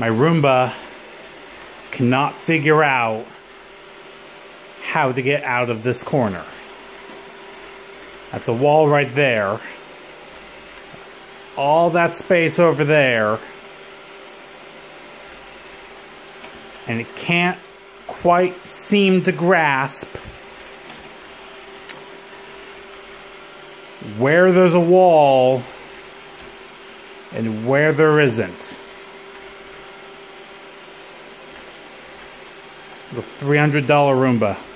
My Roomba cannot figure out how to get out of this corner. That's a wall right there. All that space over there. And it can't quite seem to grasp where there's a wall and where there isn't. It's a $300 Roomba.